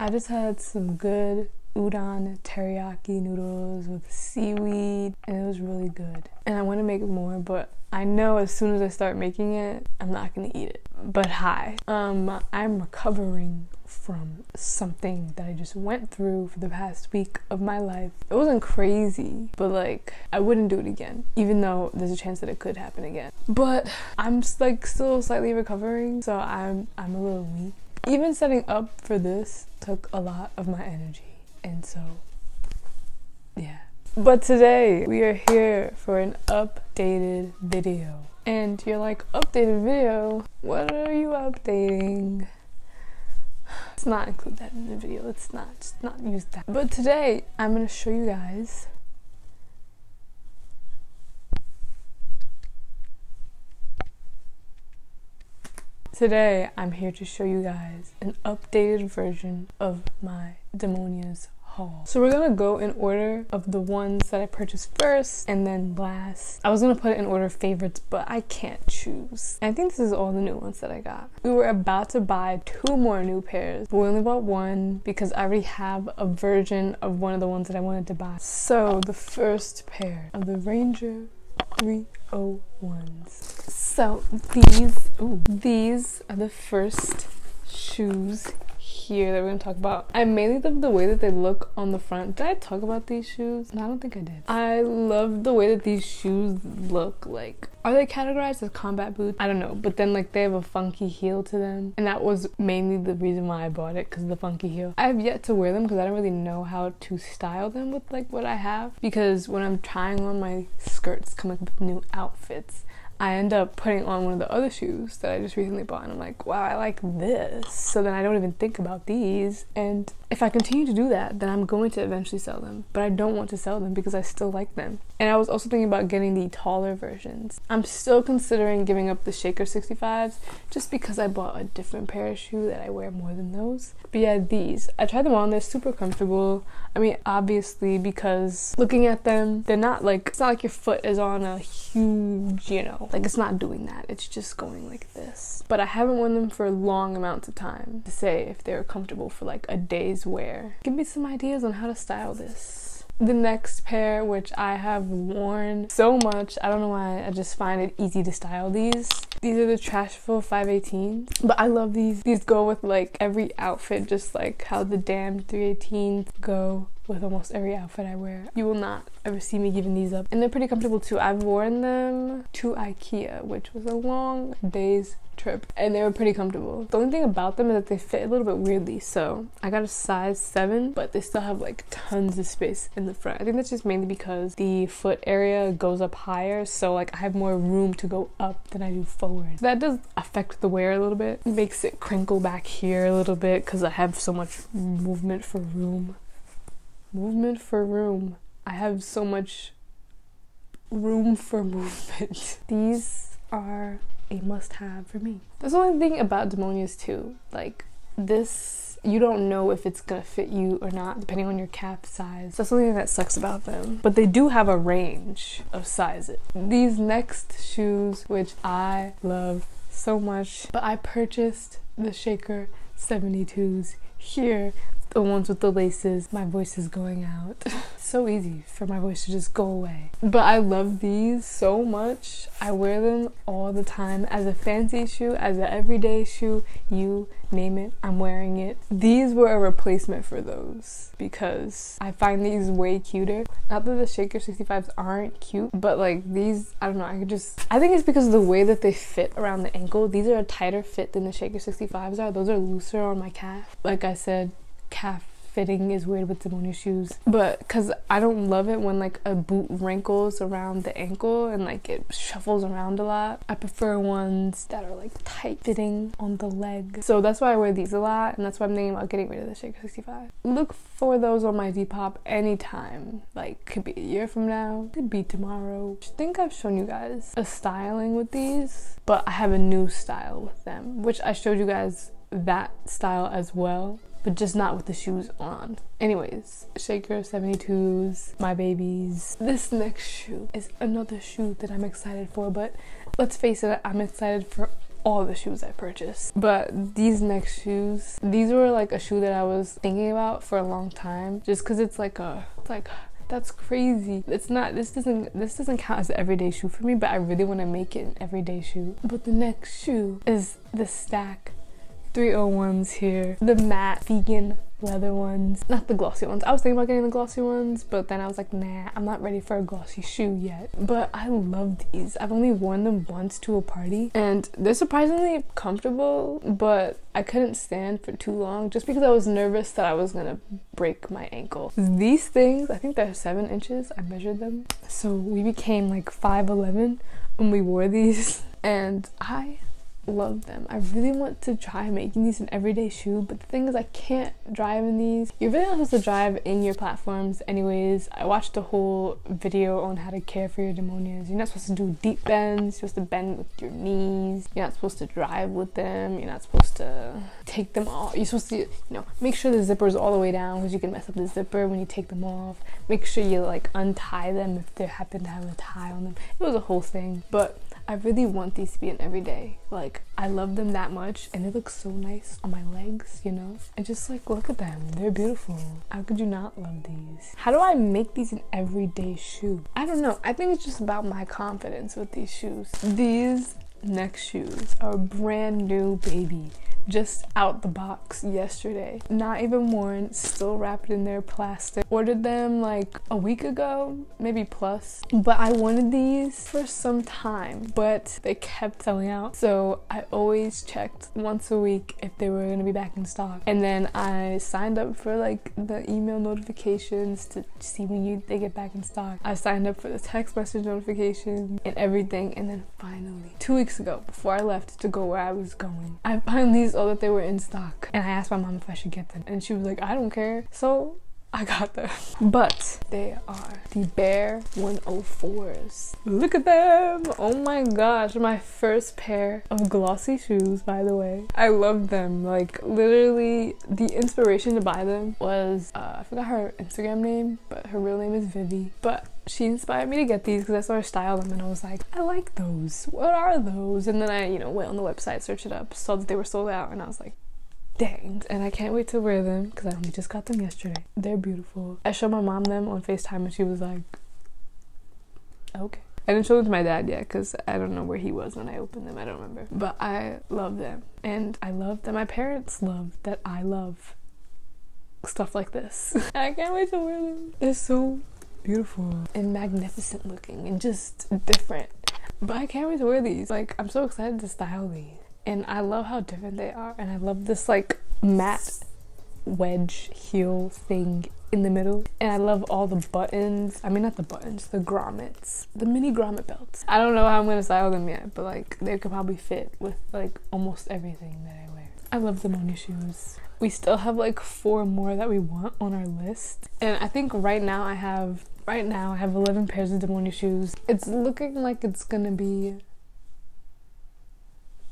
I just had some good udon teriyaki noodles with seaweed and it was really good. And I want to make more, but I know as soon as I start making it, I'm not gonna eat it. But hi, um, I'm recovering from something that I just went through for the past week of my life. It wasn't crazy, but like I wouldn't do it again, even though there's a chance that it could happen again. But I'm like still slightly recovering, so I'm I'm a little weak. Even setting up for this took a lot of my energy, and so yeah. But today we are here for an updated video. And you're like, updated video? What are you updating? Let's not include that in the video. Let's not, just not use that. But today I'm gonna show you guys Today, I'm here to show you guys an updated version of my Demonias haul. So we're gonna go in order of the ones that I purchased first and then last. I was gonna put it in order of favorites, but I can't choose. I think this is all the new ones that I got. We were about to buy two more new pairs, but we only bought one because I already have a version of one of the ones that I wanted to buy. So the first pair of the Ranger 301s. So these, ooh, these are the first shoes here that we're gonna talk about. I mainly love the way that they look on the front. Did I talk about these shoes? No, I don't think I did. I love the way that these shoes look like. Are they categorized as combat boots? I don't know, but then like they have a funky heel to them, and that was mainly the reason why I bought it because of the funky heel. I have yet to wear them because I don't really know how to style them with like what I have because when I'm trying on my skirts, coming up with new outfits, I end up putting on one of the other shoes that I just recently bought and I'm like, wow, I like this. So then I don't even think about these. And if I continue to do that, then I'm going to eventually sell them. But I don't want to sell them because I still like them. And I was also thinking about getting the taller versions. I'm still considering giving up the Shaker 65s just because I bought a different pair of shoe that I wear more than those. But yeah, these. I tried them on, they're super comfortable. I mean, obviously, because looking at them, they're not like, it's not like your foot is on a huge, you know, like it's not doing that. It's just going like this. But I haven't worn them for long amounts of time to say if they're comfortable for like a day's wear. Give me some ideas on how to style this. The next pair, which I have worn so much, I don't know why, I just find it easy to style these. These are the Trashville 518s, but I love these. These go with like every outfit, just like how the Damned 318s go with almost every outfit I wear. You will not ever see me giving these up. And they're pretty comfortable too. I've worn them to Ikea, which was a long day's trip and they were pretty comfortable. The only thing about them is that they fit a little bit weirdly. So I got a size 7, but they still have like tons of space in the front. I think that's just mainly because the foot area goes up higher. So like I have more room to go up than I do forward. That does affect the wear a little bit. It makes it crinkle back here a little bit because I have so much movement for room. Movement for room. I have so much room for movement. These are a must have for me. That's the only thing about Demonias too. Like this, you don't know if it's gonna fit you or not, depending on your cap size. That's something that sucks about them. But they do have a range of sizes. These next shoes, which I love so much, but I purchased the Shaker 72s here the ones with the laces, my voice is going out. so easy for my voice to just go away. But I love these so much. I wear them all the time as a fancy shoe, as an everyday shoe, you name it, I'm wearing it. These were a replacement for those because I find these way cuter. Not that the Shaker 65s aren't cute, but like these, I don't know, I could just, I think it's because of the way that they fit around the ankle. These are a tighter fit than the Shaker 65s are. Those are looser on my calf. Like I said, calf fitting is weird with Demonia shoes. But because I don't love it when like a boot wrinkles around the ankle and like it shuffles around a lot. I prefer ones that are like tight fitting on the leg. So that's why I wear these a lot and that's why I'm thinking about getting rid of the Shaker 65. Look for those on my Depop anytime. Like could be a year from now, could be tomorrow. I think I've shown you guys a styling with these, but I have a new style with them, which I showed you guys that style as well but just not with the shoes on. Anyways, Shaker 72s, my babies. This next shoe is another shoe that I'm excited for, but let's face it, I'm excited for all the shoes I purchased. But these next shoes, these were like a shoe that I was thinking about for a long time just because it's like a, it's like that's crazy. It's not this doesn't this doesn't count as an everyday shoe for me, but I really want to make it an everyday shoe. But the next shoe is the Stack 301s here. The matte vegan leather ones. Not the glossy ones. I was thinking about getting the glossy ones, but then I was like, nah, I'm not ready for a glossy shoe yet. But I love these. I've only worn them once to a party and they're surprisingly comfortable, but I couldn't stand for too long just because I was nervous that I was gonna break my ankle. These things, I think they're seven inches. I measured them. So we became like 5'11 when we wore these and I love them. I really want to try making these an everyday shoe, but the thing is I can't drive in these. You're really not supposed to drive in your platforms anyways. I watched a whole video on how to care for your demonias. You're not supposed to do deep bends, you're supposed to bend with your knees. You're not supposed to drive with them. You're not supposed to take them off. You're supposed to, you know, make sure the zipper is all the way down because you can mess up the zipper when you take them off. Make sure you like untie them if they happen to have a tie on them. It was a whole thing, but I really want these to be an everyday. Like, I love them that much and they look so nice on my legs, you know? And just like, look at them. They're beautiful. How could you not love these? How do I make these an everyday shoe? I don't know. I think it's just about my confidence with these shoes. These next shoes are brand new, baby just out the box yesterday. Not even worn, still wrapped in their plastic. Ordered them like a week ago, maybe plus. But I wanted these for some time, but they kept selling out. So I always checked once a week if they were gonna be back in stock. And then I signed up for like the email notifications to see when you they get back in stock. I signed up for the text message notification and everything. And then finally, two weeks ago, before I left to go where I was going, I finally that they were in stock. And I asked my mom if I should get them. And she was like, I don't care. So I got them. But they are the Bear 104s. Look at them! Oh my gosh, my first pair of glossy shoes, by the way. I love them. Like, literally, the inspiration to buy them was, uh, I forgot her Instagram name, but her real name is Vivi. But she inspired me to get these because I saw her style them and I was like, I like those. What are those? And then I, you know, went on the website, searched it up, saw that they were sold out, and I was like, dang. And I can't wait to wear them because I only just got them yesterday. They're beautiful. I showed my mom them on FaceTime and she was like, okay. I didn't show them to my dad yet because I don't know where he was when I opened them. I don't remember. But I love them. And I love that my parents love that I love stuff like this. I can't wait to wear them. They're so beautiful and magnificent looking and just different. But I can't wait to wear these. Like, I'm so excited to style these. And I love how different they are. And I love this like matte wedge heel thing in the middle. And I love all the buttons. I mean, not the buttons, the grommets, the mini grommet belts. I don't know how I'm gonna style them yet, but like they could probably fit with like almost everything that I wear. I love Demonia shoes. We still have like four more that we want on our list. And I think right now I have right now I have 11 pairs of Demonia shoes. It's looking like it's gonna be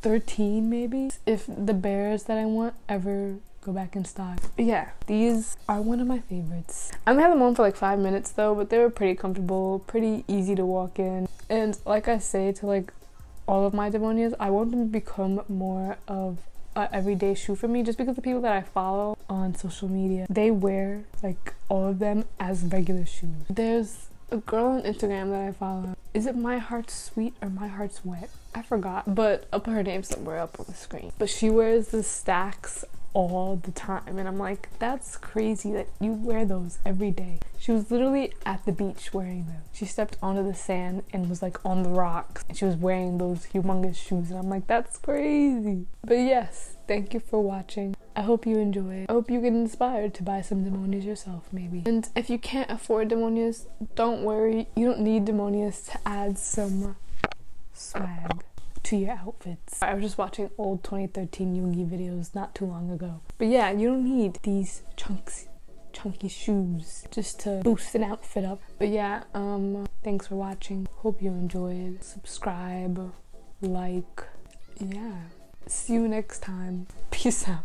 13 maybe if the bears that I want ever go back in stock. Yeah, these are one of my favorites. I only had them on for like five minutes though, but they were pretty comfortable, pretty easy to walk in. And like I say to like all of my demonias, I want them to become more of a everyday shoe for me just because the people that I follow on social media, they wear like all of them as regular shoes. There's a girl on Instagram that I follow. Is it My Heart's Sweet or My Heart's Wet? I forgot, but I'll put her name somewhere up on the screen. But she wears the stacks all the time and I'm like that's crazy that you wear those every day. She was literally at the beach wearing them. She stepped onto the sand and was like on the rocks and she was wearing those humongous shoes and I'm like that's crazy. But yes, thank you for watching. I hope you enjoy. I hope you get inspired to buy some demonias yourself, maybe. And if you can't afford demonias, don't worry. You don't need demonias to add some swag to your outfits. I was just watching old 2013 Yoongi videos not too long ago. But yeah, you don't need these chunks chunky shoes just to boost an outfit up. But yeah, um thanks for watching. Hope you enjoyed. Subscribe, like, yeah. See you next time. Peace out.